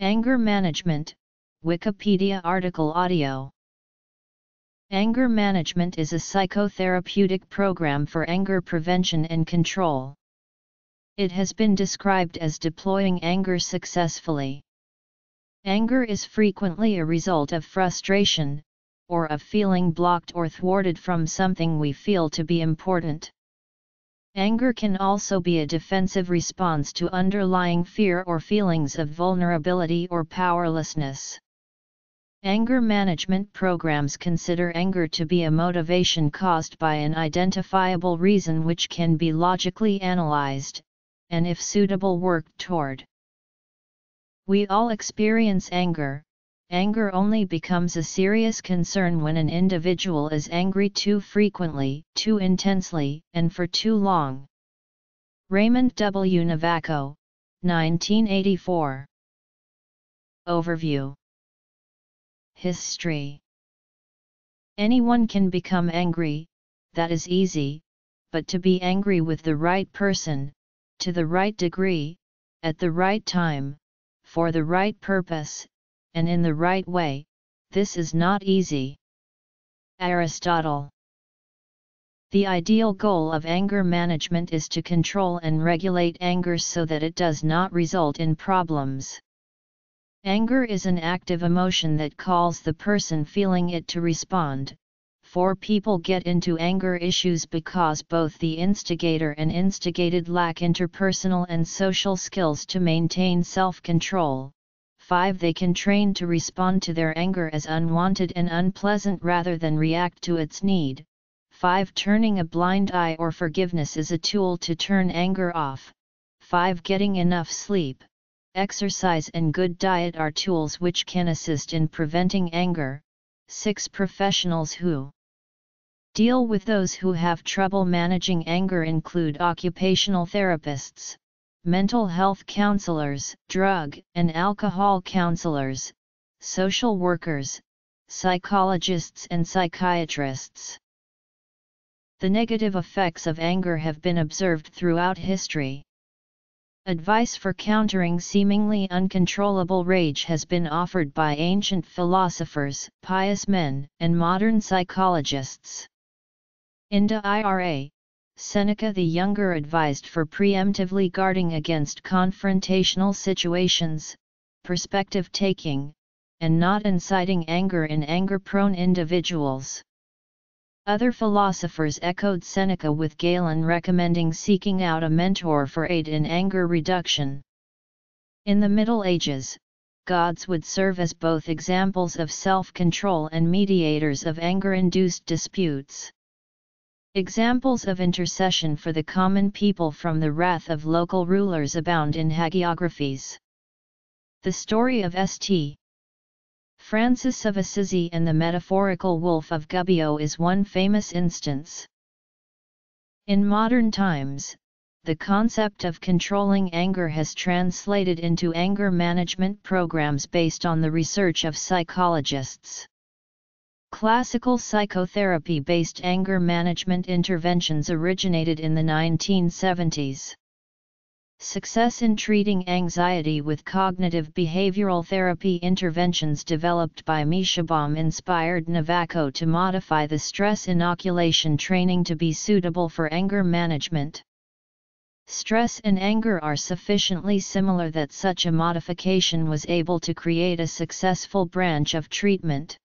Anger Management, Wikipedia article audio. Anger management is a psychotherapeutic program for anger prevention and control. It has been described as deploying anger successfully. Anger is frequently a result of frustration, or of feeling blocked or thwarted from something we feel to be important. Anger can also be a defensive response to underlying fear or feelings of vulnerability or powerlessness. Anger management programs consider anger to be a motivation caused by an identifiable reason which can be logically analyzed, and if suitable worked toward. We all experience anger, Anger only becomes a serious concern when an individual is angry too frequently, too intensely, and for too long. Raymond W. Novaco, 1984. Overview History Anyone can become angry, that is easy, but to be angry with the right person, to the right degree, at the right time, for the right purpose, and in the right way, this is not easy. Aristotle The ideal goal of anger management is to control and regulate anger so that it does not result in problems. Anger is an active emotion that calls the person feeling it to respond. For people get into anger issues because both the instigator and instigated lack interpersonal and social skills to maintain self control, 5. They can train to respond to their anger as unwanted and unpleasant rather than react to its need. 5. Turning a blind eye or forgiveness is a tool to turn anger off. 5. Getting enough sleep, exercise and good diet are tools which can assist in preventing anger. 6. Professionals who deal with those who have trouble managing anger include occupational therapists, mental health counselors, drug and alcohol counselors, social workers, psychologists and psychiatrists. The negative effects of anger have been observed throughout history. Advice for countering seemingly uncontrollable rage has been offered by ancient philosophers, pious men, and modern psychologists. Inda Ira, Seneca the Younger advised for preemptively guarding against confrontational situations, perspective taking, and not inciting anger in anger prone individuals. Other philosophers echoed Seneca with Galen recommending seeking out a mentor for aid in anger reduction. In the Middle Ages, gods would serve as both examples of self-control and mediators of anger-induced disputes. Examples of intercession for the common people from the wrath of local rulers abound in hagiographies. The story of St. Francis of Assisi and the metaphorical wolf of Gubbio is one famous instance. In modern times, the concept of controlling anger has translated into anger management programs based on the research of psychologists. Classical psychotherapy-based anger management interventions originated in the 1970s. Success in treating anxiety with cognitive behavioral therapy interventions developed by Meichenbaum inspired Novaco to modify the stress inoculation training to be suitable for anger management. Stress and anger are sufficiently similar that such a modification was able to create a successful branch of treatment.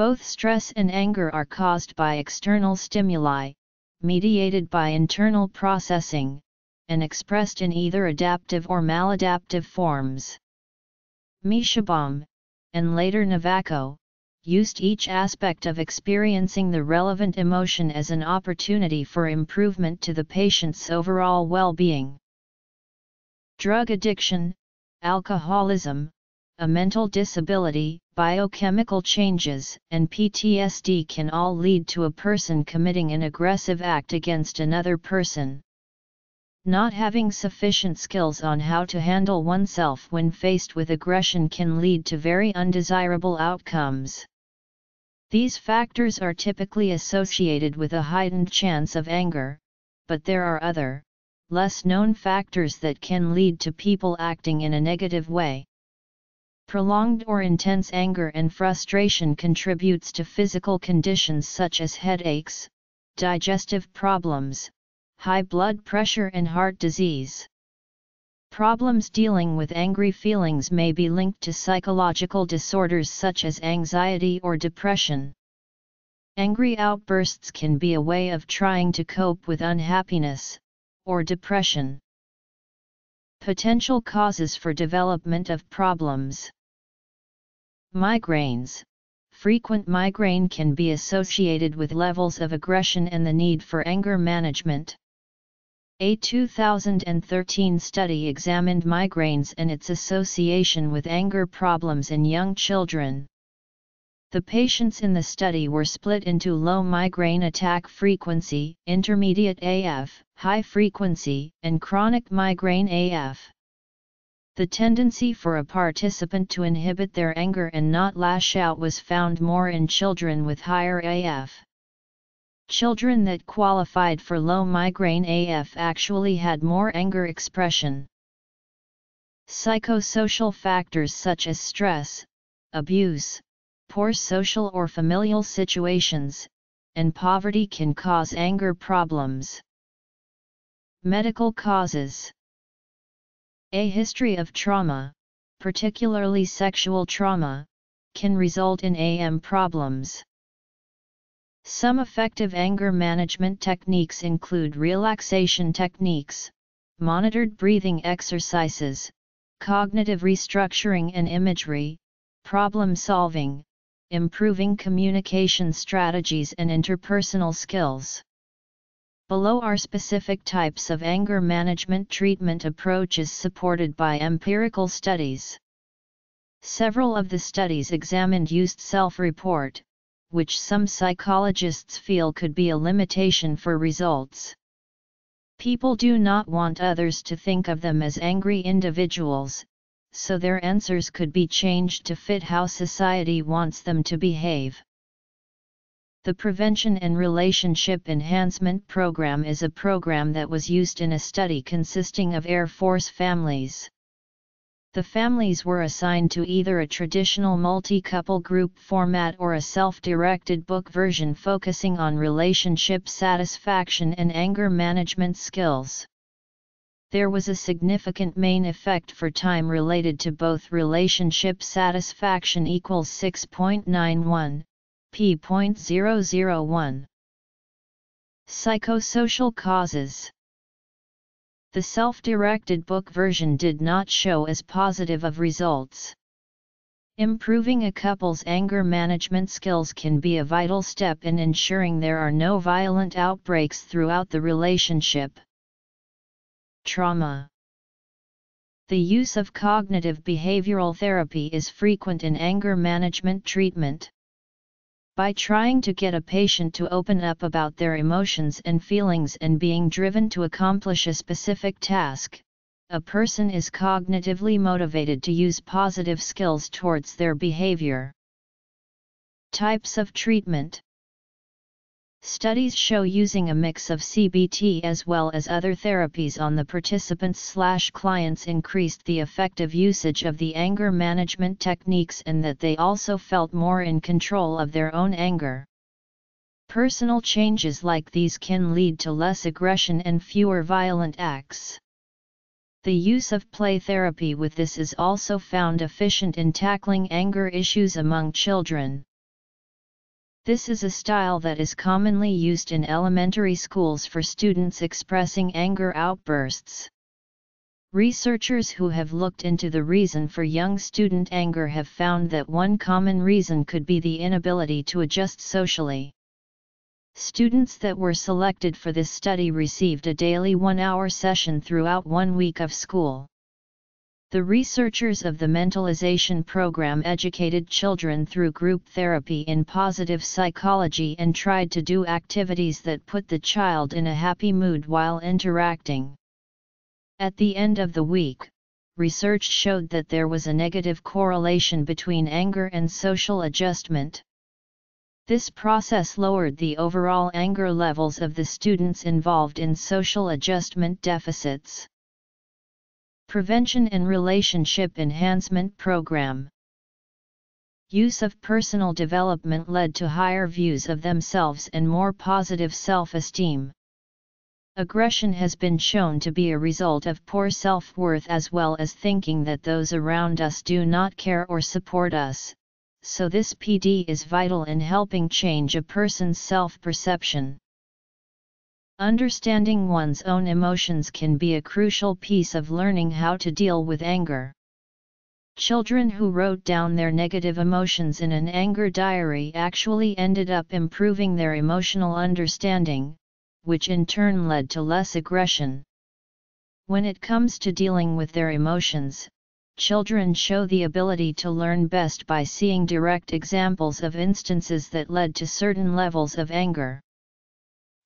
Both stress and anger are caused by external stimuli, mediated by internal processing, and expressed in either adaptive or maladaptive forms. Meichenbaum, and later Novaco, used each aspect of experiencing the relevant emotion as an opportunity for improvement to the patient's overall well-being. Drug addiction, alcoholism, a mental disability, biochemical changes, and PTSD can all lead to a person committing an aggressive act against another person. Not having sufficient skills on how to handle oneself when faced with aggression can lead to very undesirable outcomes. These factors are typically associated with a heightened chance of anger, but there are other, less known factors that can lead to people acting in a negative way. Prolonged or intense anger and frustration contributes to physical conditions such as headaches, digestive problems, high blood pressure and heart disease. Problems dealing with angry feelings may be linked to psychological disorders such as anxiety or depression. Angry outbursts can be a way of trying to cope with unhappiness or depression. Potential causes for development of problems Migraines Frequent migraine can be associated with levels of aggression and the need for anger management. A 2013 study examined migraines and its association with anger problems in young children. The patients in the study were split into low migraine attack frequency, intermediate AF, high frequency, and chronic migraine AF. The tendency for a participant to inhibit their anger and not lash out was found more in children with higher AF. Children that qualified for low migraine AF actually had more anger expression. Psychosocial factors such as stress, abuse, poor social or familial situations, and poverty can cause anger problems. Medical causes a history of trauma, particularly sexual trauma, can result in AM problems. Some effective anger management techniques include relaxation techniques, monitored breathing exercises, cognitive restructuring and imagery, problem solving, improving communication strategies and interpersonal skills. Below are specific types of anger management treatment approaches supported by empirical studies. Several of the studies examined used self-report, which some psychologists feel could be a limitation for results. People do not want others to think of them as angry individuals, so their answers could be changed to fit how society wants them to behave. The Prevention and Relationship Enhancement Program is a program that was used in a study consisting of Air Force families. The families were assigned to either a traditional multi-couple group format or a self-directed book version focusing on relationship satisfaction and anger management skills. There was a significant main effect for time related to both relationship satisfaction equals 6.91, p.001. Psychosocial causes The self-directed book version did not show as positive of results. Improving a couple's anger management skills can be a vital step in ensuring there are no violent outbreaks throughout the relationship. Trauma The use of cognitive behavioral therapy is frequent in anger management treatment. By trying to get a patient to open up about their emotions and feelings and being driven to accomplish a specific task, a person is cognitively motivated to use positive skills towards their behavior. Types of treatment Studies show using a mix of CBT as well as other therapies on the participants/clients increased the effective usage of the anger management techniques and that they also felt more in control of their own anger. Personal changes like these can lead to less aggression and fewer violent acts. The use of play therapy with this is also found efficient in tackling anger issues among children. This is a style that is commonly used in elementary schools for students expressing anger outbursts. Researchers who have looked into the reason for young student anger have found that one common reason could be the inability to adjust socially. Students that were selected for this study received a daily one-hour session throughout one week of school. The researchers of the mentalization program educated children through group therapy in positive psychology and tried to do activities that put the child in a happy mood while interacting. At the end of the week, research showed that there was a negative correlation between anger and social adjustment. This process lowered the overall anger levels of the students involved in social adjustment deficits. Prevention and Relationship Enhancement Program use of personal development led to higher views of themselves and more positive self-esteem. Aggression has been shown to be a result of poor self-worth as well as thinking that those around us do not care or support us, so this PD is vital in helping change a person's self-perception. Understanding one's own emotions can be a crucial piece of learning how to deal with anger. Children who wrote down their negative emotions in an anger diary actually ended up improving their emotional understanding, which in turn led to less aggression. When it comes to dealing with their emotions, children show the ability to learn best by seeing direct examples of instances that led to certain levels of anger.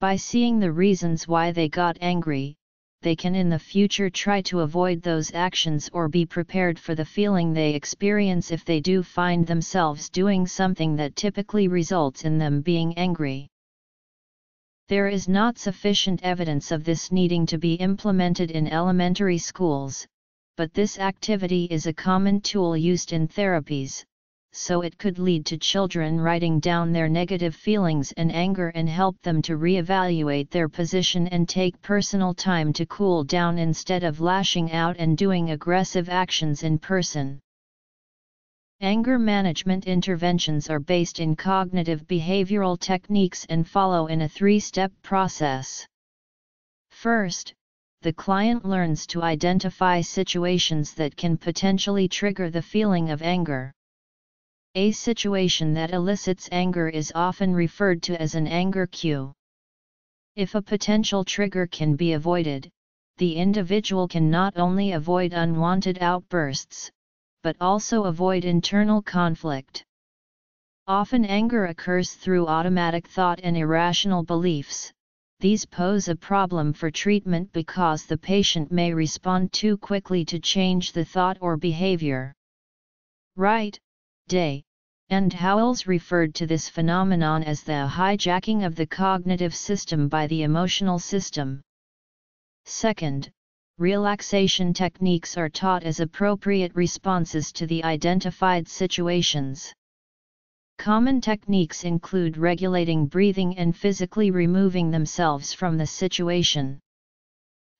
By seeing the reasons why they got angry, they can in the future try to avoid those actions or be prepared for the feeling they experience if they do find themselves doing something that typically results in them being angry. There is not sufficient evidence of this needing to be implemented in elementary schools, but this activity is a common tool used in therapies, so it could lead to children writing down their negative feelings and anger and help them to reevaluate their position and take personal time to cool down instead of lashing out and doing aggressive actions in person. Anger management interventions are based in cognitive behavioral techniques and follow in a three-step process. First, the client learns to identify situations that can potentially trigger the feeling of anger. A situation that elicits anger is often referred to as an anger cue. If a potential trigger can be avoided, the individual can not only avoid unwanted outbursts, but also avoid internal conflict. Often anger occurs through automatic thought and irrational beliefs. These pose a problem for treatment because the patient may respond too quickly to change the thought or behavior. Wright, Day, and Howells referred to this phenomenon as the hijacking of the cognitive system by the emotional system. Second, relaxation techniques are taught as appropriate responses to the identified situations. Common techniques include regulating breathing and physically removing themselves from the situation.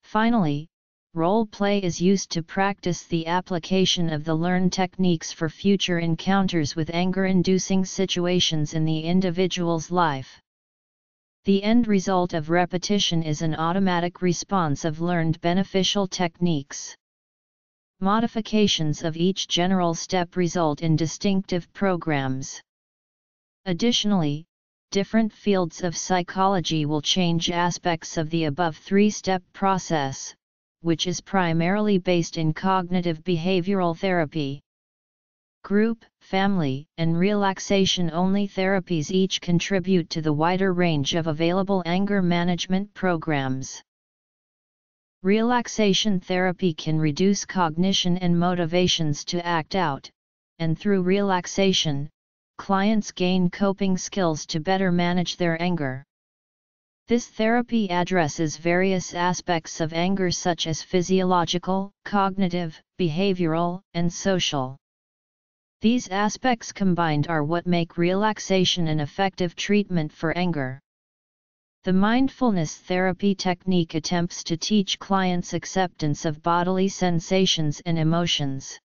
Finally, Role play is used to practice the application of the learned techniques for future encounters with anger-inducing situations in the individual's life. The end result of repetition is an automatic response of learned beneficial techniques. Modifications of each general step result in distinctive programs. Additionally, different fields of psychology will change aspects of the above three-step process, which is primarily based in cognitive behavioral therapy. Group, family, and relaxation-only therapies each contribute to the wider range of available anger management programs. Relaxation therapy can reduce cognition and motivations to act out, and through relaxation, clients gain coping skills to better manage their anger. This therapy addresses various aspects of anger such as physiological, cognitive, behavioral, and social. These aspects combined are what make relaxation an effective treatment for anger. The mindfulness therapy technique attempts to teach clients acceptance of bodily sensations and emotions.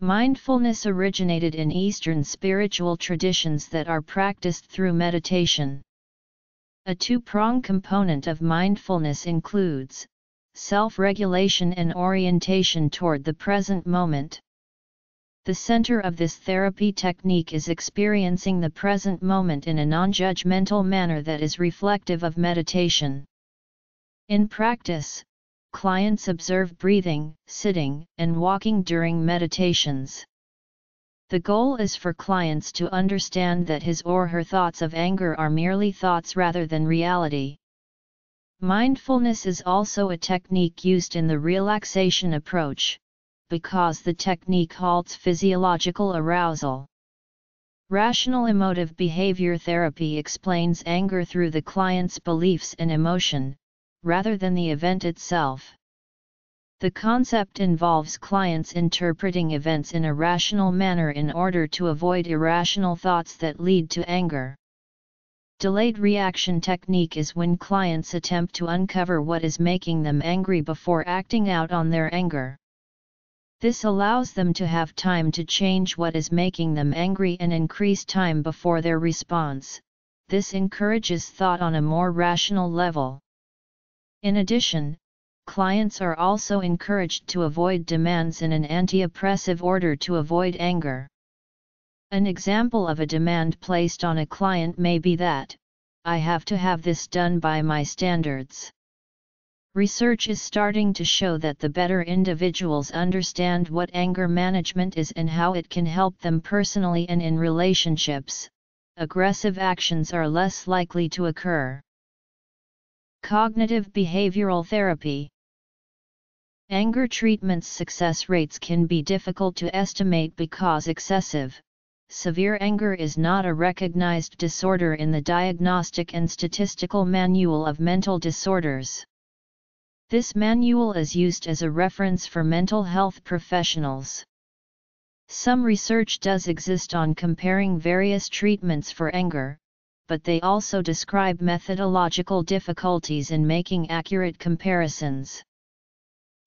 Mindfulness originated in Eastern spiritual traditions that are practiced through meditation. A two-prong component of mindfulness includes self-regulation and orientation toward the present moment. The center of this therapy technique is experiencing the present moment in a non-judgmental manner that is reflective of meditation. In practice, clients observe breathing, sitting, and walking during meditations. The goal is for clients to understand that his or her thoughts of anger are merely thoughts rather than reality. Mindfulness is also a technique used in the relaxation approach, because the technique halts physiological arousal. Rational emotive behavior therapy explains anger through the client's beliefs and emotion, rather than the event itself. The concept involves clients interpreting events in a rational manner in order to avoid irrational thoughts that lead to anger. Delayed reaction technique is when clients attempt to uncover what is making them angry before acting out on their anger. This allows them to have time to change what is making them angry and increase time before their response. This encourages thought on a more rational level. In addition, clients are also encouraged to avoid demands in an anti-oppressive order to avoid anger. An example of a demand placed on a client may be that, I have to have this done by my standards. Research is starting to show that the better individuals understand what anger management is and how it can help them personally and in relationships, aggressive actions are less likely to occur. Cognitive behavioral therapy Anger treatment's success rates can be difficult to estimate because excessive, severe anger is not a recognized disorder in the Diagnostic and Statistical Manual of Mental Disorders. This manual is used as a reference for mental health professionals. Some research does exist on comparing various treatments for anger, but they also describe methodological difficulties in making accurate comparisons.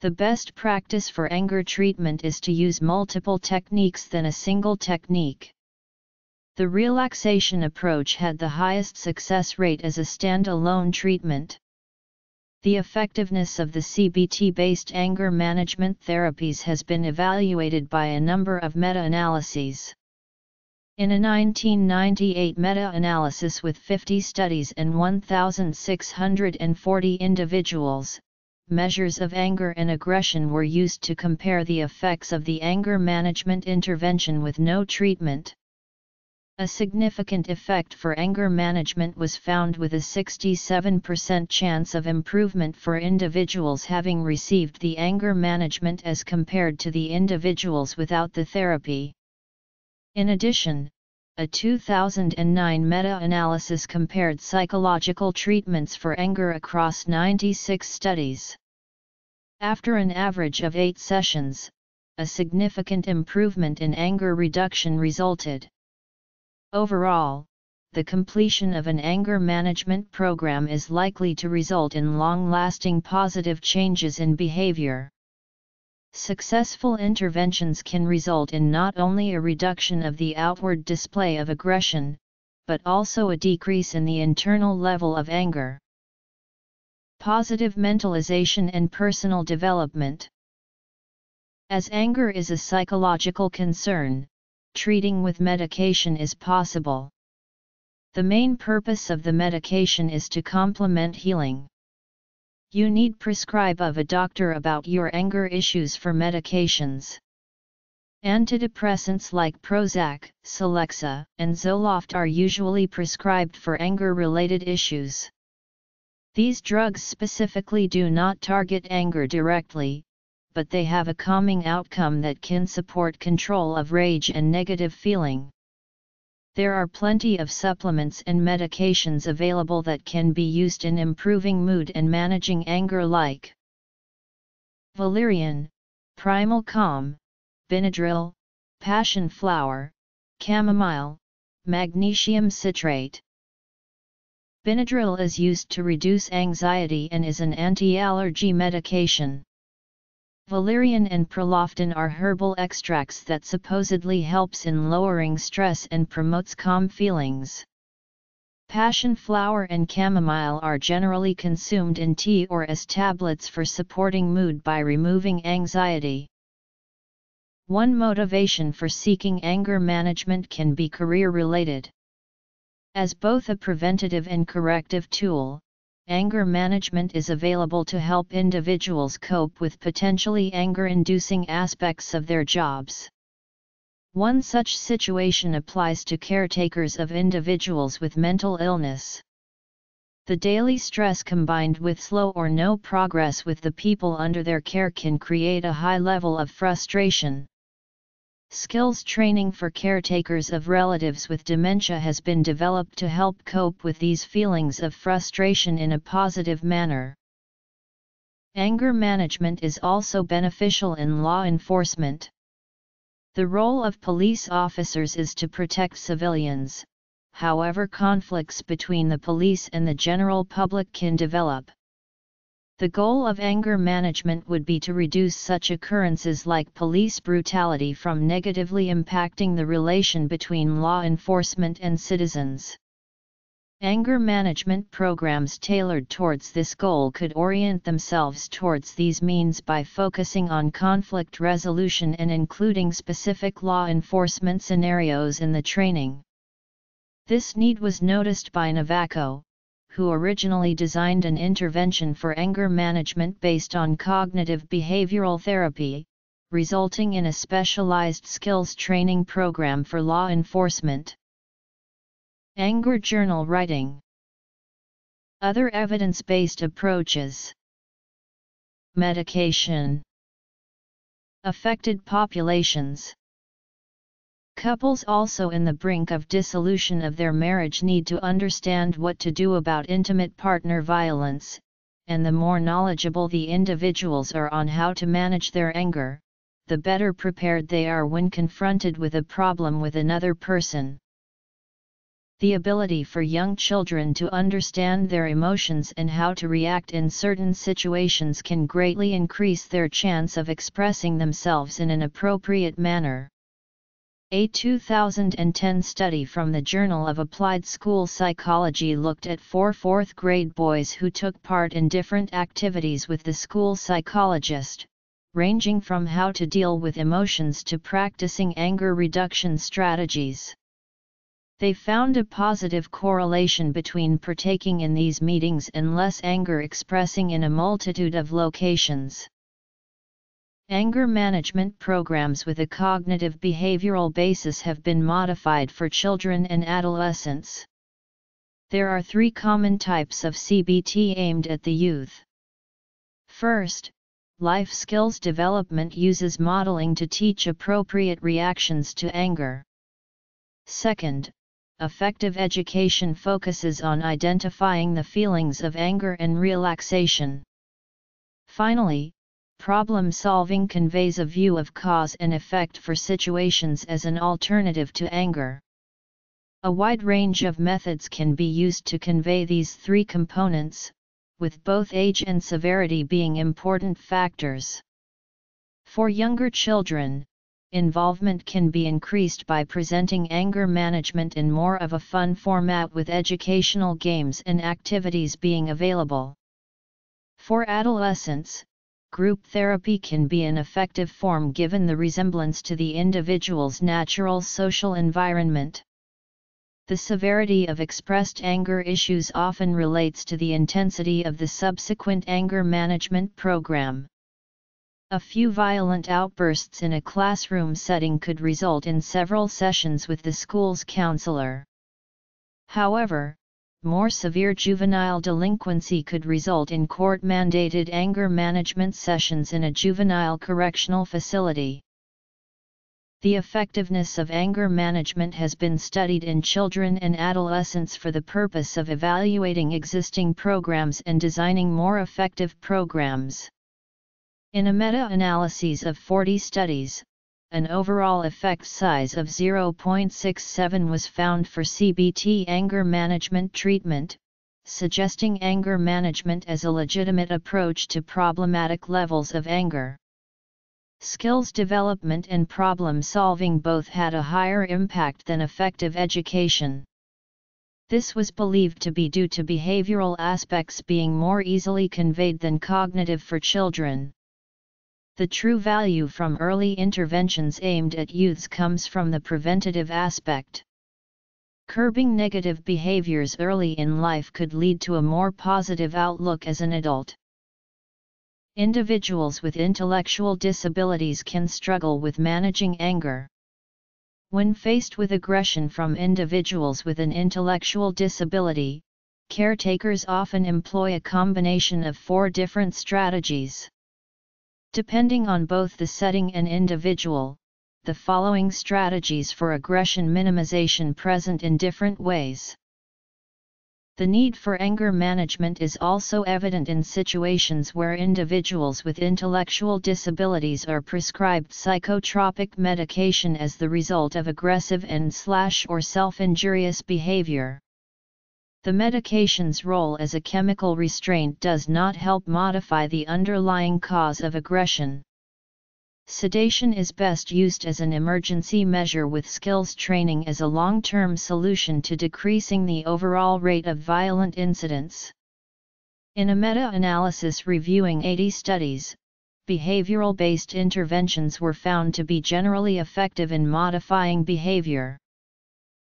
The best practice for anger treatment is to use multiple techniques than a single technique. The relaxation approach had the highest success rate as a standalone treatment. The effectiveness of the CBT-based anger management therapies has been evaluated by a number of meta-analyses. In a 1998 meta-analysis with 50 studies and 1,640 individuals, measures of anger and aggression were used to compare the effects of the anger management intervention with no treatment. A significant effect for anger management was found with a 67% chance of improvement for individuals having received the anger management as compared to the individuals without the therapy. In addition, a 2009 meta-analysis compared psychological treatments for anger across 96 studies. After an average of 8 sessions, a significant improvement in anger reduction resulted. Overall, the completion of an anger management program is likely to result in long-lasting positive changes in behavior. Successful interventions can result in not only a reduction of the outward display of aggression, but also a decrease in the internal level of anger. Positive mentalization and personal development. As anger is a psychological concern, treating with medication is possible. The main purpose of the medication is to complement healing. You need prescribe of a doctor about your anger issues for medications. Antidepressants like Prozac, Celexa, and Zoloft are usually prescribed for anger-related issues. These drugs specifically do not target anger directly, but they have a calming outcome that can support control of rage and negative feeling. There are plenty of supplements and medications available that can be used in improving mood and managing anger like Valerian, Primal Calm, Benadryl, Passion Flower, Chamomile, Magnesium Citrate. Benadryl is used to reduce anxiety and is an anti-allergy medication. Valerian and proloftin are herbal extracts that supposedly helps in lowering stress and promotes calm feelings. Passion flower and chamomile are generally consumed in tea or as tablets for supporting mood by removing anxiety. One motivation for seeking anger management can be career-related. As both a preventative and corrective tool, anger management is available to help individuals cope with potentially anger-inducing aspects of their jobs. One such situation applies to caretakers of individuals with mental illness. The daily stress combined with slow or no progress with the people under their care can create a high level of frustration. Skills training for caretakers of relatives with dementia has been developed to help cope with these feelings of frustration in a positive manner. Anger management is also beneficial in law enforcement. The role of police officers is to protect civilians, however conflicts between the police and the general public can develop. The goal of anger management would be to reduce such occurrences like police brutality from negatively impacting the relation between law enforcement and citizens. Anger management programs tailored towards this goal could orient themselves towards these means by focusing on conflict resolution and including specific law enforcement scenarios in the training. This need was noticed by Novaco, who originally designed an intervention for anger management based on cognitive behavioral therapy, resulting in a specialized skills training program for law enforcement. Anger journal writing. Other evidence-based approaches. Medication. Affected populations. Couples also in the brink of dissolution of their marriage need to understand what to do about intimate partner violence, and the more knowledgeable the individuals are on how to manage their anger, the better prepared they are when confronted with a problem with another person the ability for young children to understand their emotions and how to react in certain situations can greatly increase their chance of expressing themselves in an appropriate manner. A 2010 study from the Journal of Applied School Psychology looked at four fourth grade boys who took part in different activities with the school psychologist, ranging from how to deal with emotions to practicing anger reduction strategies. They found a positive correlation between partaking in these meetings and less anger expressing in a multitude of locations. Anger management programs with a cognitive behavioral basis have been modified for children and adolescents. There are three common types of CBT aimed at the youth. First, life skills development uses modeling to teach appropriate reactions to anger. Second, effective education focuses on identifying the feelings of anger and relaxation. Finally, problem solving conveys a view of cause and effect for situations as an alternative to anger. A wide range of methods can be used to convey these three components, with both age and severity being important factors. For younger children, involvement can be increased by presenting anger management in more of a fun format with educational games and activities being available. For adolescents, group therapy can be an effective form given the resemblance to the individual's natural social environment. The severity of expressed anger issues often relates to the intensity of the subsequent anger management program. A few violent outbursts in a classroom setting could result in several sessions with the school's counselor. However, more severe juvenile delinquency could result in court-mandated anger management sessions in a juvenile correctional facility. The effectiveness of anger management has been studied in children and adolescents for the purpose of evaluating existing programs and designing more effective programs. In a meta-analysis of 40 studies, an overall effect size of 0.67 was found for CBT anger management treatment, suggesting anger management as a legitimate approach to problematic levels of anger. Skills development and problem solving both had a higher impact than effective education. This was believed to be due to behavioral aspects being more easily conveyed than cognitive for children. The true value from early interventions aimed at youths comes from the preventative aspect. Curbing negative behaviors early in life could lead to a more positive outlook as an adult. Individuals with intellectual disabilities can struggle with managing anger. When faced with aggression from individuals with an intellectual disability, caretakers often employ a combination of four different strategies. Depending on both the setting and individual, the following strategies for aggression minimization present in different ways. The need for anger management is also evident in situations where individuals with intellectual disabilities are prescribed psychotropic medication as the result of aggressive and slash or self-injurious behavior. The medication's role as a chemical restraint does not help modify the underlying cause of aggression. Sedation is best used as an emergency measure with skills training as a long-term solution to decreasing the overall rate of violent incidents. In a meta-analysis reviewing 80 studies, behavioral-based interventions were found to be generally effective in modifying behavior.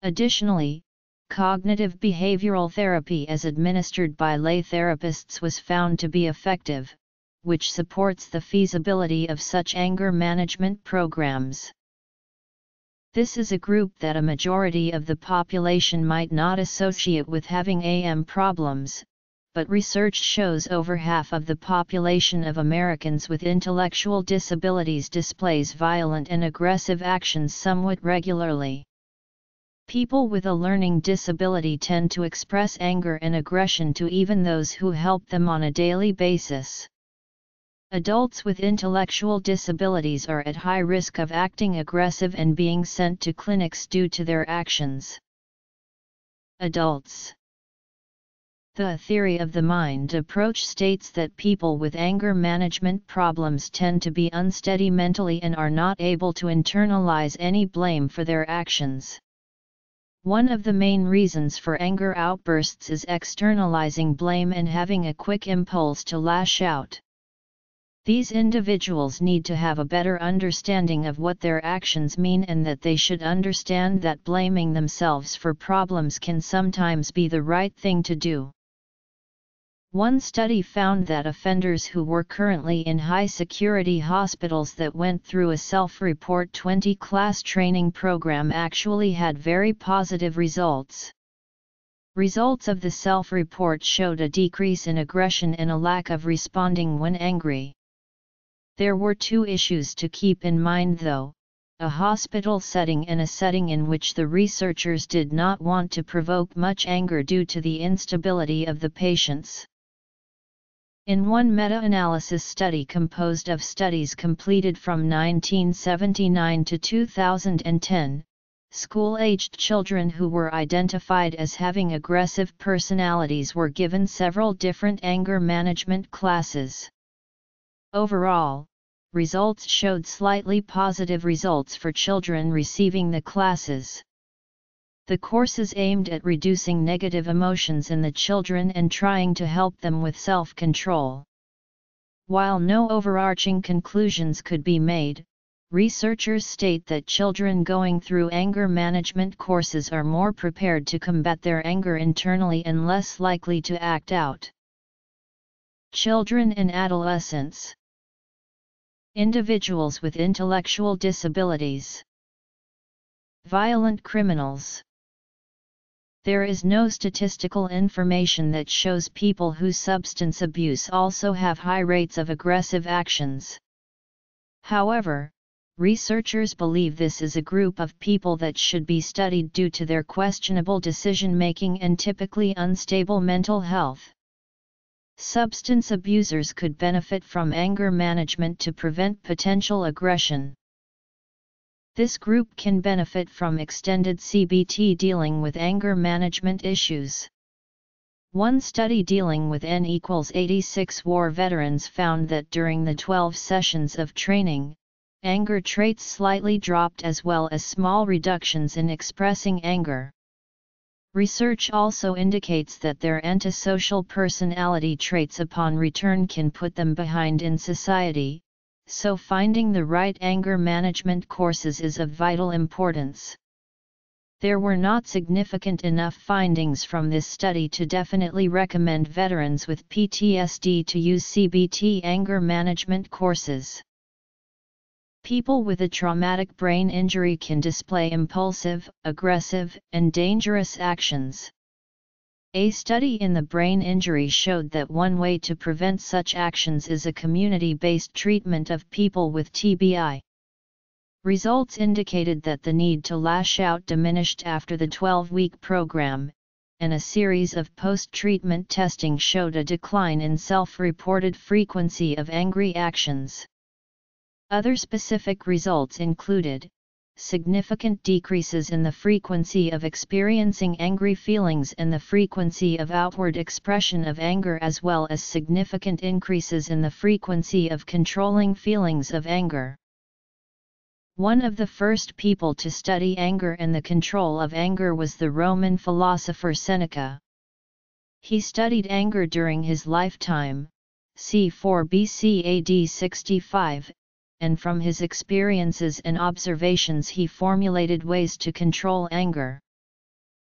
Additionally, cognitive behavioral therapy as administered by lay therapists was found to be effective, which supports the feasibility of such anger management programs. This is a group that a majority of the population might not associate with having AM problems, but research shows over half of the population of Americans with intellectual disabilities displays violent and aggressive actions somewhat regularly. People with a learning disability tend to express anger and aggression to even those who help them on a daily basis. Adults with intellectual disabilities are at high risk of acting aggressive and being sent to clinics due to their actions. Adults The theory of the mind approach states that people with anger management problems tend to be unsteady mentally and are not able to internalize any blame for their actions. One of the main reasons for anger outbursts is externalizing blame and having a quick impulse to lash out. These individuals need to have a better understanding of what their actions mean and that they should understand that blaming themselves for problems can sometimes be the right thing to do. One study found that offenders who were currently in high security hospitals that went through a self report 20 class training program actually had very positive results. Results of the self report showed a decrease in aggression and a lack of responding when angry. There were two issues to keep in mind though, a hospital setting and a setting in which the researchers did not want to provoke much anger due to the instability of the patients. In one meta-analysis study composed of studies completed from 1979 to 2010, school-aged children who were identified as having aggressive personalities were given several different anger management classes. Overall, results showed slightly positive results for children receiving the classes. The course is aimed at reducing negative emotions in the children and trying to help them with self-control. While no overarching conclusions could be made, researchers state that children going through anger management courses are more prepared to combat their anger internally and less likely to act out. Children and adolescents Individuals with intellectual disabilities. Violent criminals. There is no statistical information that shows people whose substance abuse also have high rates of aggressive actions. However, researchers believe this is a group of people that should be studied due to their questionable decision making and typically unstable mental health. Substance abusers could benefit from anger management to prevent potential aggression. This group can benefit from extended CBT dealing with anger management issues. One study dealing with N equals 86 war veterans found that during the 12 sessions of training, anger traits slightly dropped as well as small reductions in expressing anger. Research also indicates that their antisocial personality traits upon return can put them behind in society, so finding the right anger management courses is of vital importance. There were not significant enough findings from this study to definitely recommend veterans with PTSD to use CBT anger management courses. People with a traumatic brain injury can display impulsive, aggressive, and dangerous actions. A study in the brain injury showed that one way to prevent such actions is a community-based treatment of people with TBI. Results indicated that the need to lash out diminished after the 12-week program, and a series of post-treatment testing showed a decline in self-reported frequency of angry actions. Other specific results included, significant decreases in the frequency of experiencing angry feelings and the frequency of outward expression of anger as well as significant increases in the frequency of controlling feelings of anger. One of the first people to study anger and the control of anger was the Roman philosopher Seneca. He studied anger during his lifetime, c. 4 BC AD 65, and from his experiences and observations he formulated ways to control anger.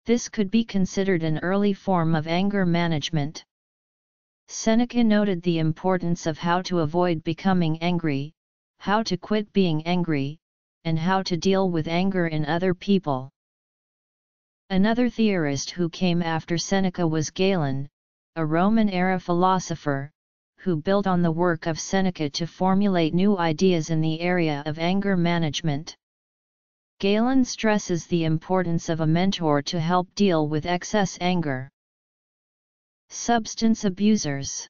This could be considered an early form of anger management. Seneca noted the importance of how to avoid becoming angry, how to quit being angry, and how to deal with anger in other people. Another theorist who came after Seneca was Galen, a Roman-era philosopher, who built on the work of Seneca to formulate new ideas in the area of anger management. Galen stresses the importance of a mentor to help deal with excess anger. Substance abusers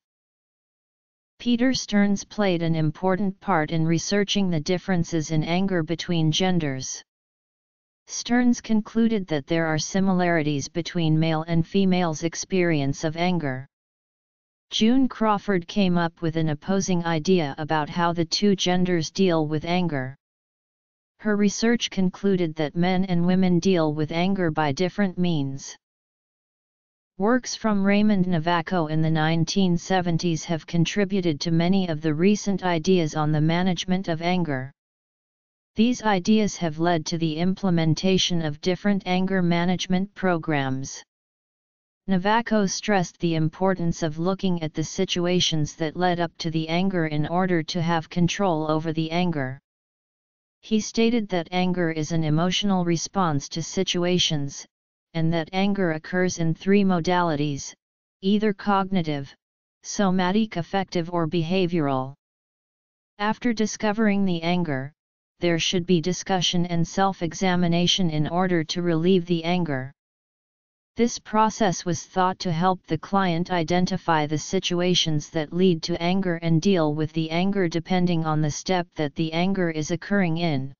Peter Stearns played an important part in researching the differences in anger between genders. Stearns concluded that there are similarities between male and female's experience of anger. June Crawford came up with an opposing idea about how the two genders deal with anger. Her research concluded that men and women deal with anger by different means. Works from Raymond Novaco in the 1970s have contributed to many of the recent ideas on the management of anger. These ideas have led to the implementation of different anger management programs. Novaco stressed the importance of looking at the situations that led up to the anger in order to have control over the anger. He stated that anger is an emotional response to situations, and that anger occurs in three modalities, either cognitive, somatic affective or behavioral. After discovering the anger, there should be discussion and self-examination in order to relieve the anger. This process was thought to help the client identify the situations that lead to anger and deal with the anger depending on the step that the anger is occurring in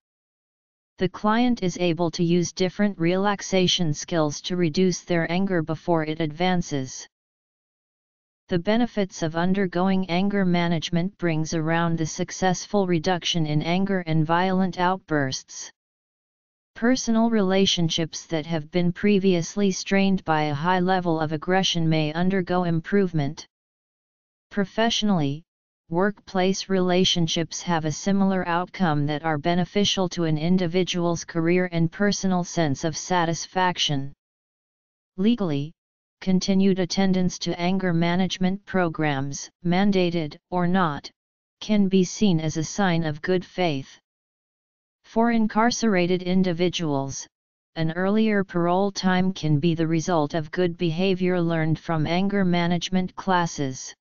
the client is able to use different relaxation skills to reduce their anger before it advances. The benefits of undergoing anger management brings around the successful reduction in anger and violent outbursts. Personal relationships that have been previously strained by a high level of aggression may undergo improvement. Professionally, workplace relationships have a similar outcome that are beneficial to an individual's career and personal sense of satisfaction. Legally, continued attendance to anger management programs, mandated or not, can be seen as a sign of good faith. For incarcerated individuals, an earlier parole time can be the result of good behavior learned from anger management classes.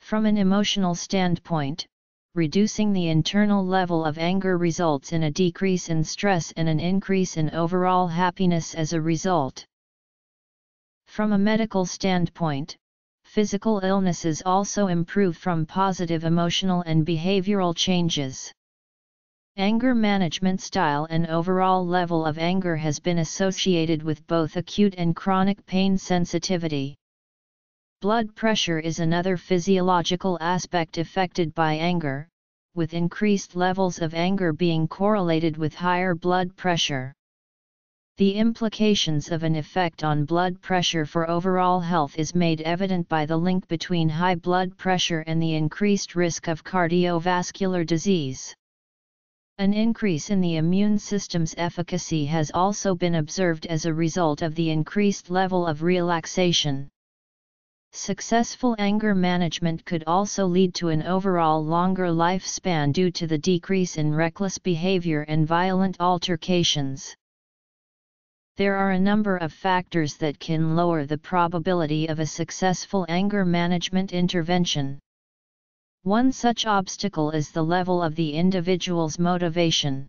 From an emotional standpoint, reducing the internal level of anger results in a decrease in stress and an increase in overall happiness as a result. From a medical standpoint, physical illnesses also improve from positive emotional and behavioral changes. Anger management style and overall level of anger has been associated with both acute and chronic pain sensitivity. Blood pressure is another physiological aspect affected by anger, with increased levels of anger being correlated with higher blood pressure. The implications of an effect on blood pressure for overall health is made evident by the link between high blood pressure and the increased risk of cardiovascular disease. An increase in the immune system's efficacy has also been observed as a result of the increased level of relaxation. Successful anger management could also lead to an overall longer lifespan due to the decrease in reckless behavior and violent altercations. There are a number of factors that can lower the probability of a successful anger management intervention. One such obstacle is the level of the individual's motivation.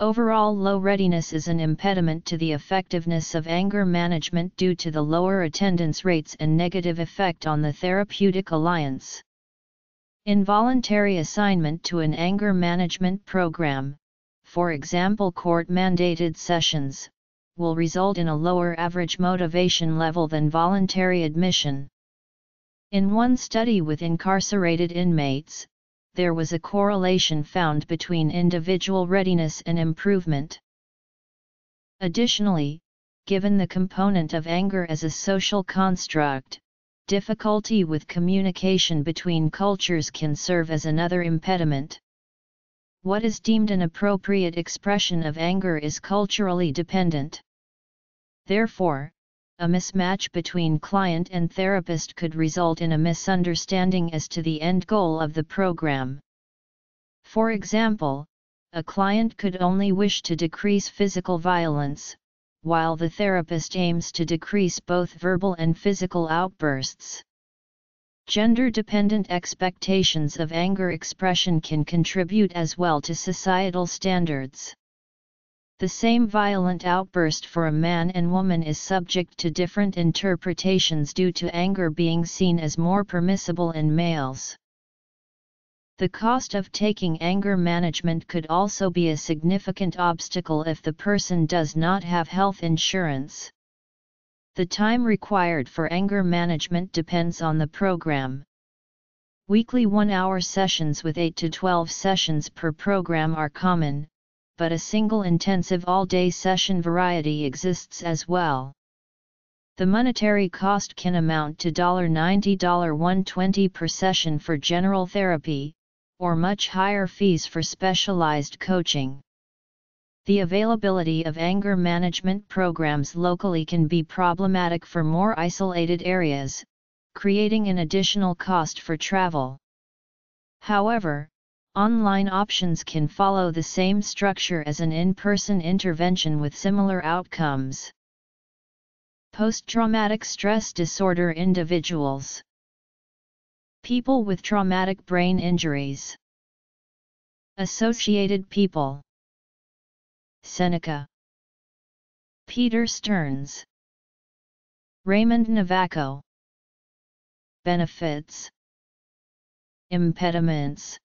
Overall low readiness is an impediment to the effectiveness of anger management due to the lower attendance rates and negative effect on the therapeutic alliance. Involuntary assignment to an anger management program, for example court-mandated sessions, will result in a lower average motivation level than voluntary admission. In one study with incarcerated inmates, there was a correlation found between individual readiness and improvement. Additionally, given the component of anger as a social construct, difficulty with communication between cultures can serve as another impediment. What is deemed an appropriate expression of anger is culturally dependent. Therefore, a mismatch between client and therapist could result in a misunderstanding as to the end goal of the program. For example, a client could only wish to decrease physical violence, while the therapist aims to decrease both verbal and physical outbursts. Gender-dependent expectations of anger expression can contribute as well to societal standards. The same violent outburst for a man and woman is subject to different interpretations due to anger being seen as more permissible in males. The cost of taking anger management could also be a significant obstacle if the person does not have health insurance. The time required for anger management depends on the program. Weekly one hour sessions with 8 to 12 sessions per program are common, but a single intensive all-day session variety exists as well. The monetary cost can amount to $90 $120 per session for general therapy, or much higher fees for specialized coaching. The availability of anger management programs locally can be problematic for more isolated areas, creating an additional cost for travel. However, Online options can follow the same structure as an in-person intervention with similar outcomes. Post-traumatic stress disorder individuals. People with traumatic brain injuries. Associated people. Seneca. Peter Stearns. Raymond Novaco Benefits. Impediments